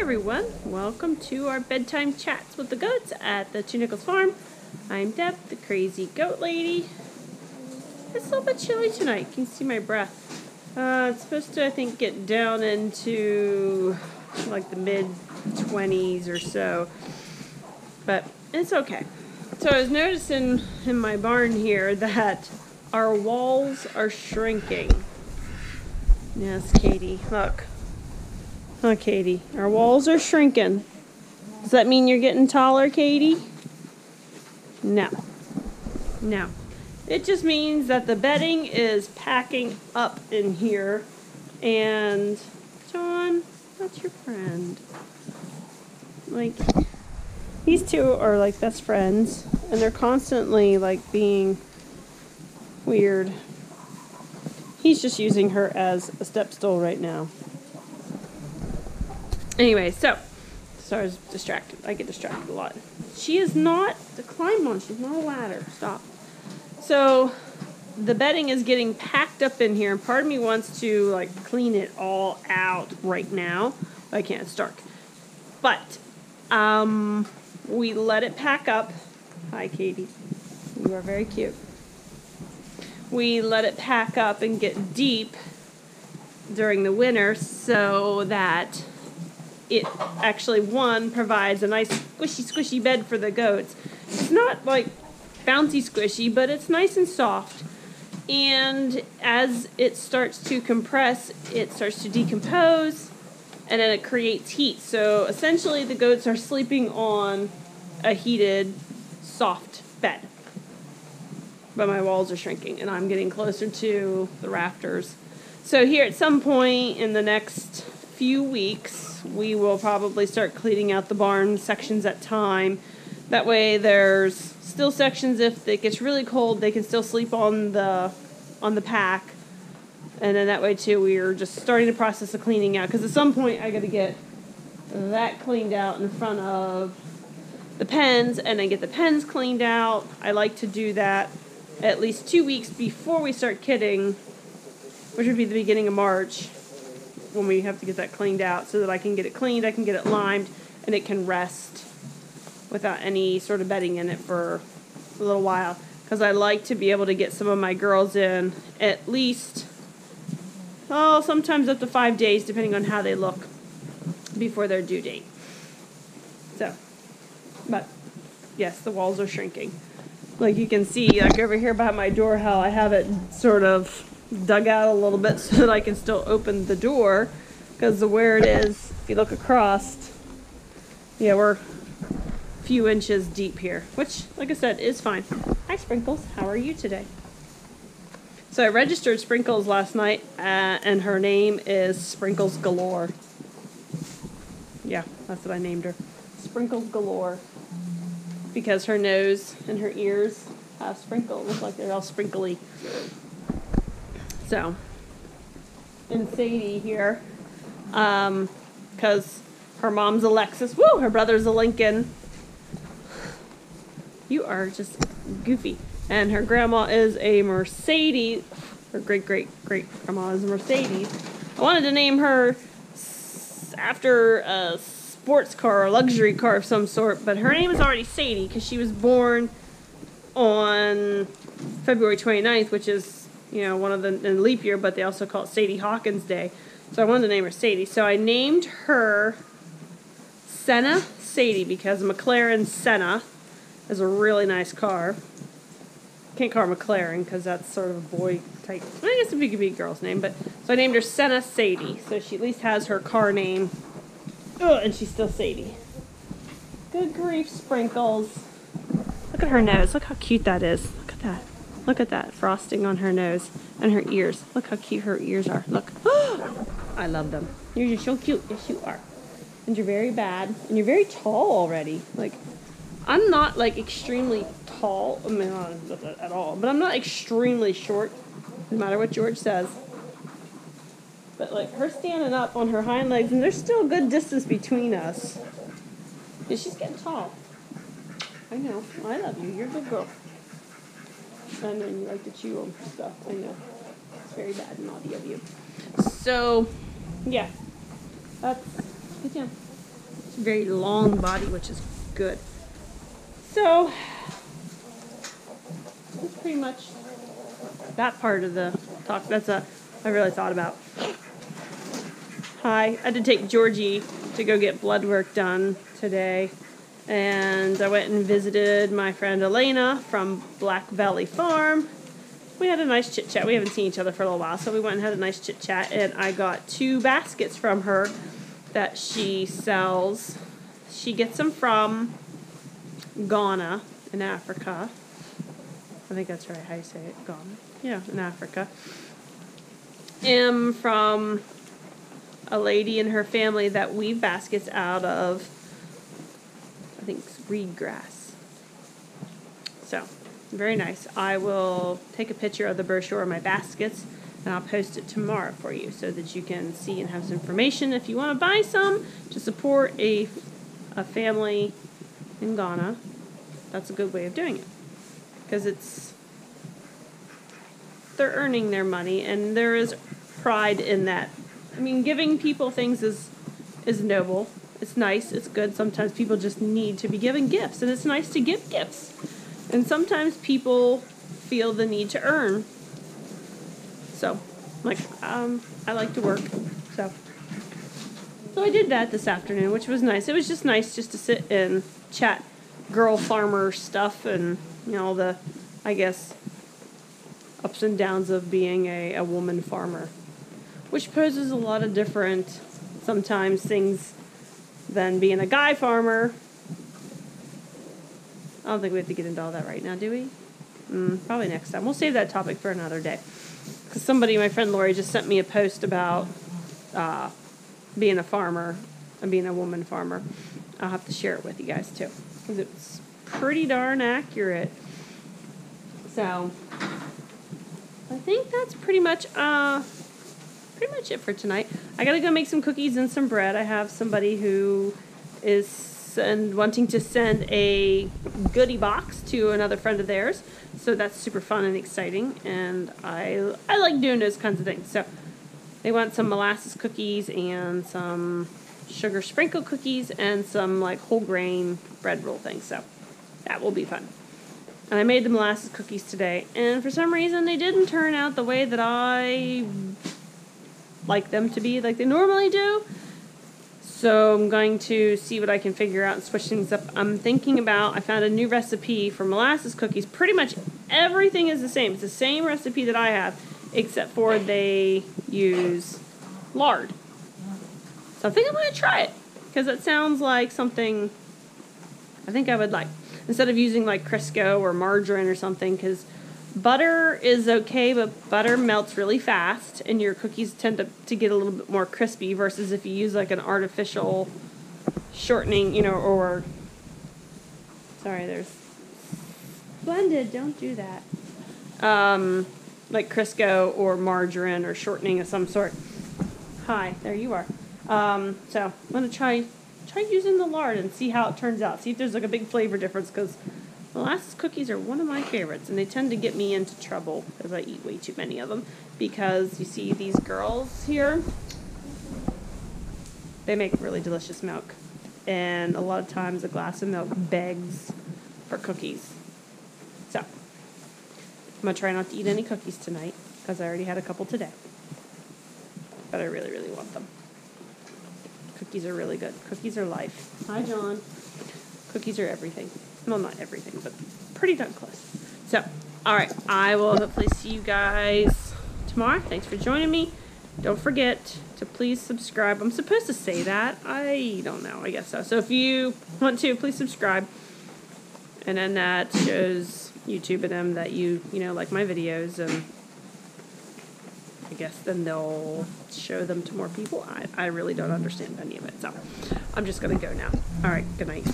everyone, welcome to our bedtime chats with the goats at the Two Nickels Farm. I'm Deb, the crazy goat lady. It's a little bit chilly tonight. Can you see my breath? Uh, it's supposed to, I think, get down into like the mid 20s or so, but it's okay. So I was noticing in my barn here that our walls are shrinking. Yes, Katie, look. Oh, Katie, our walls are shrinking. Does that mean you're getting taller, Katie? No. No. It just means that the bedding is packing up in here. And, John, that's your friend. Like, these two are like best friends. And they're constantly like being weird. He's just using her as a step stool right now. Anyway, so so I was distracted. I get distracted a lot. She is not to climb on. She's not a ladder. Stop. So the bedding is getting packed up in here, and part of me wants to like clean it all out right now. I can't. It's dark. But um, we let it pack up. Hi, Katie. You are very cute. We let it pack up and get deep during the winter so that it actually one provides a nice squishy squishy bed for the goats. It's not like bouncy squishy, but it's nice and soft. And as it starts to compress, it starts to decompose and then it creates heat. So essentially the goats are sleeping on a heated soft bed. But my walls are shrinking and I'm getting closer to the rafters. So here at some point in the next few weeks, we will probably start cleaning out the barn sections at time. That way, there's still sections if it gets really cold, they can still sleep on the on the pack. And then that way too, we are just starting the process of cleaning out. Because at some point, I got to get that cleaned out in front of the pens, and then get the pens cleaned out. I like to do that at least two weeks before we start kidding, which would be the beginning of March when we have to get that cleaned out so that I can get it cleaned, I can get it limed, and it can rest without any sort of bedding in it for a little while. Because I like to be able to get some of my girls in at least, oh, sometimes up to five days, depending on how they look before their due date. So, but yes, the walls are shrinking. Like you can see, like over here by my door, how I have it sort of dug out a little bit so that I can still open the door because of where it is, if you look across, yeah, we're a few inches deep here, which, like I said, is fine. Hi, Sprinkles. How are you today? So I registered Sprinkles last night, uh, and her name is Sprinkles Galore. Yeah, that's what I named her. Sprinkles Galore. Because her nose and her ears have sprinkles, look like they're all sprinkly. So, and Sadie here, because um, her mom's a Lexus. Woo! Her brother's a Lincoln. You are just goofy. And her grandma is a Mercedes. Her great great great grandma is a Mercedes. I wanted to name her after a sports car or luxury car of some sort, but her name is already Sadie because she was born on February 29th, which is you know, one of the in leap year, but they also call it Sadie Hawkins Day. So I wanted to name her Sadie. So I named her Senna Sadie because McLaren Senna is a really nice car. Can't call her McLaren because that's sort of a boy type. I guess it could be a girl's name, but so I named her Senna Sadie. So she at least has her car name. Oh, and she's still Sadie. Good grief, sprinkles. Look at her nose. Look how cute that is. Look at that. Look at that frosting on her nose and her ears. Look how cute her ears are. Look. I love them. You're just so cute. Yes, you are. And you're very bad. And you're very tall already. Like, I'm not like extremely tall. I mean, not at all. But I'm not extremely short, no matter what George says. But like her standing up on her hind legs, and there's still a good distance between us. Yeah, she's getting tall. I know. I love you. You're a good girl. I then you like to chew on stuff. I know. Uh, it's very bad and naughty of you. So, yeah. That's good. It's a very long body, which is good. So, that's pretty much that part of the talk. That's a I really thought about. Hi, I had to take Georgie to go get blood work done today. And I went and visited my friend Elena from Black Valley Farm. We had a nice chit chat. We haven't seen each other for a little while, so we went and had a nice chit chat. And I got two baskets from her that she sells. She gets them from Ghana in Africa. I think that's right how you say it. Ghana. Yeah, in Africa. Am from a lady and her family that weave baskets out of, I think, it's reed grass. So, very nice. I will take a picture of the brochure of my baskets and I'll post it tomorrow for you so that you can see and have some information. If you want to buy some to support a, a family in Ghana, that's a good way of doing it because it's they're earning their money and there is pride in that. I mean, giving people things is is noble. It's nice. It's good. Sometimes people just need to be given gifts, and it's nice to give gifts. And sometimes people feel the need to earn. So, like, um, I like to work, so. So I did that this afternoon, which was nice. It was just nice just to sit and chat girl farmer stuff and you know the, I guess, ups and downs of being a, a woman farmer which poses a lot of different, sometimes things than being a guy farmer. I don't think we have to get into all that right now, do we? Mm, probably next time. We'll save that topic for another day. Because somebody, my friend Lori, just sent me a post about uh, being a farmer and being a woman farmer. I'll have to share it with you guys too. Because it's pretty darn accurate. So, I think that's pretty much. Uh, pretty much it for tonight. I gotta go make some cookies and some bread. I have somebody who is send, wanting to send a goodie box to another friend of theirs. So that's super fun and exciting, and I I like doing those kinds of things. So they want some molasses cookies and some sugar sprinkle cookies and some like whole grain bread roll things. So that will be fun. And I made the molasses cookies today, and for some reason they didn't turn out the way that I like them to be like they normally do. So I'm going to see what I can figure out and switch things up. I'm thinking about I found a new recipe for molasses cookies. Pretty much everything is the same. It's the same recipe that I have, except for they use lard. So I think I'm going to try it because it sounds like something I think I would like instead of using like Crisco or margarine or something because Butter is okay, but butter melts really fast, and your cookies tend to, to get a little bit more crispy versus if you use like an artificial shortening, you know, or. Sorry, there's. Blended, don't do that. Um, like Crisco or margarine or shortening of some sort. Hi, there you are. Um, so I'm gonna try try using the lard and see how it turns out. See if there's like a big flavor difference because Molasses cookies are one of my favorites, and they tend to get me into trouble because I eat way too many of them. Because you see these girls here, they make really delicious milk. And a lot of times a glass of milk begs for cookies. So, I'm going to try not to eat any cookies tonight because I already had a couple today. But I really, really want them. Cookies are really good. Cookies are life. Hi, John. Cookies are everything. Well, not everything, but pretty darn close. So, all right, I will hopefully see you guys tomorrow. Thanks for joining me. Don't forget to please subscribe. I'm supposed to say that. I don't know. I guess so. So if you want to, please subscribe. And then that shows YouTube and them that you, you know, like my videos and I guess then they'll show them to more people. I, I really don't understand any of it. So I'm just going to go now. All right. Good night.